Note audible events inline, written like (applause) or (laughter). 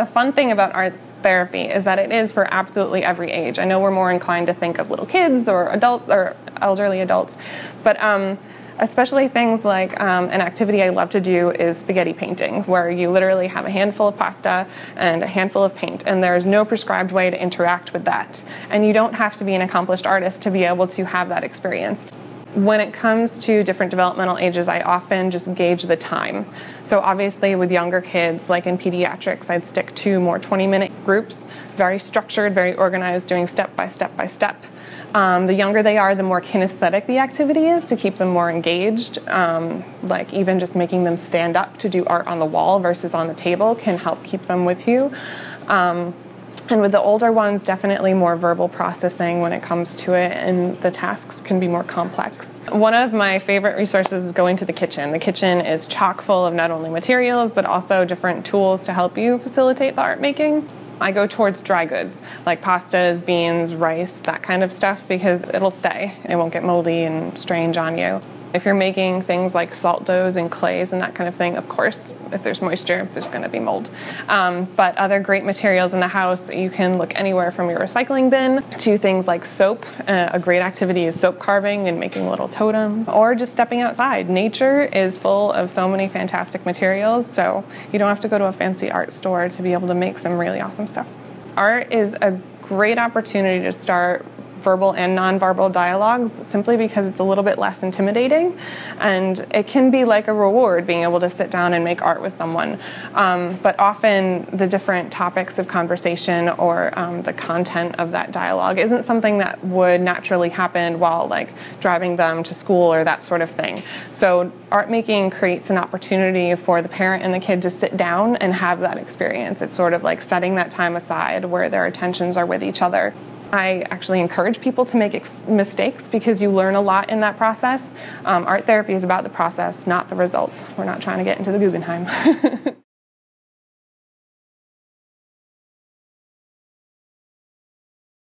The fun thing about art therapy is that it is for absolutely every age. I know we're more inclined to think of little kids or adults or elderly adults, but um, especially things like um, an activity I love to do is spaghetti painting, where you literally have a handful of pasta and a handful of paint, and there's no prescribed way to interact with that. And you don't have to be an accomplished artist to be able to have that experience. When it comes to different developmental ages, I often just gauge the time. So, obviously, with younger kids, like in pediatrics, I'd stick to more 20 minute groups, very structured, very organized, doing step by step by step. Um, the younger they are, the more kinesthetic the activity is to keep them more engaged. Um, like, even just making them stand up to do art on the wall versus on the table can help keep them with you. Um, and with the older ones, definitely more verbal processing when it comes to it, and the tasks can be more complex. One of my favorite resources is going to the kitchen. The kitchen is chock full of not only materials, but also different tools to help you facilitate the art making. I go towards dry goods like pastas, beans, rice, that kind of stuff because it'll stay. It won't get moldy and strange on you. If you're making things like salt doughs and clays and that kind of thing, of course, if there's moisture, there's going to be mold. Um, but other great materials in the house, you can look anywhere from your recycling bin to things like soap. Uh, a great activity is soap carving and making little totems, or just stepping outside. Nature is full of so many fantastic materials, so you don't have to go to a fancy art store to be able to make some really awesome stuff. Art is a great opportunity to start verbal and nonverbal dialogues simply because it's a little bit less intimidating and it can be like a reward being able to sit down and make art with someone. Um, but often the different topics of conversation or um, the content of that dialogue isn't something that would naturally happen while like driving them to school or that sort of thing. So art making creates an opportunity for the parent and the kid to sit down and have that experience. It's sort of like setting that time aside where their attentions are with each other. I actually encourage people to make ex- mistakes because you learn a lot in that process. Um, art therapy is about the process, not the result. We're not trying to get into the Guggenheim. (laughs)